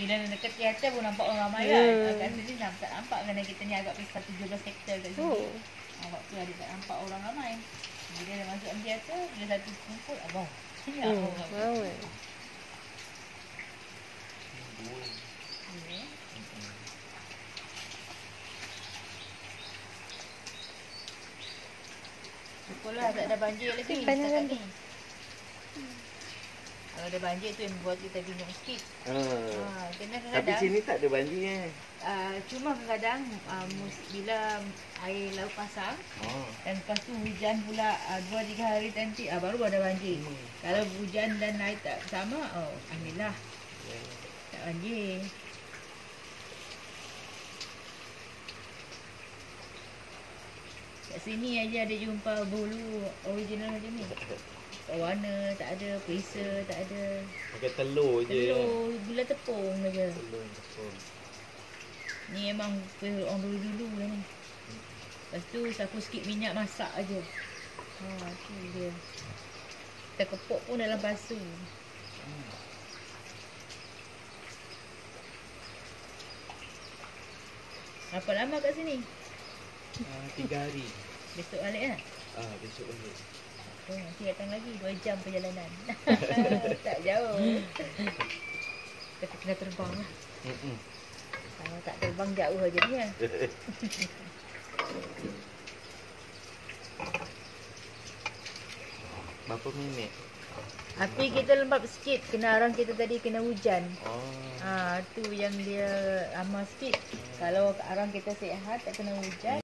Bila dekat teater pun nampak orang ramai Ya. kan. Kat sini nampak tak nampak kerana kita ni agak besar 17 hektar kat sini. Oh. Ah, waktu ada tak nampak orang ramai. Bila dah masuk teater, bila satu kumpul, abang. Hmm, orang. ramai. Syukurlah tak ada banjir lagi Panas setakat kan ni. Ada banjir tu yang membuat kita bingung sikit. Ha, kena Tapi sini tak ada banjir eh. uh, cuma kadang-kadang uh, mus- bila air laut pasang Oh. dan lepas tu hujan pula uh, dua tiga hari nanti uh, baru ada banjir. Hmm. Kalau hujan dan air tak sama, oh alhamdulillah tak banjir. Kat sini aja ada jumpa bulu original macam ni. Warna, tak ada, perisa, tak ada. Pakai telur je. Telur, gula tepung saja. Telur tepung. Ni memang kuih orang dulu-dulu lah ni. Lepas tu sapu sikit minyak masak aja. Ha, tu dia. Kita kepuk pun dalam pasu. Apa lama kat sini? Ah, tiga hari. Besok balik lah. Ah, besok balik. Oh, nanti datang lagi 2 jam perjalanan. tak jauh. Kita kena terbang lah. Kalau tak terbang jauh aja lah. Berapa minit? Api kita lembab sikit. Kena arang kita tadi kena hujan. Oh. Ha, tu yang dia lama sikit. Kalau arang kita sihat tak kena hujan.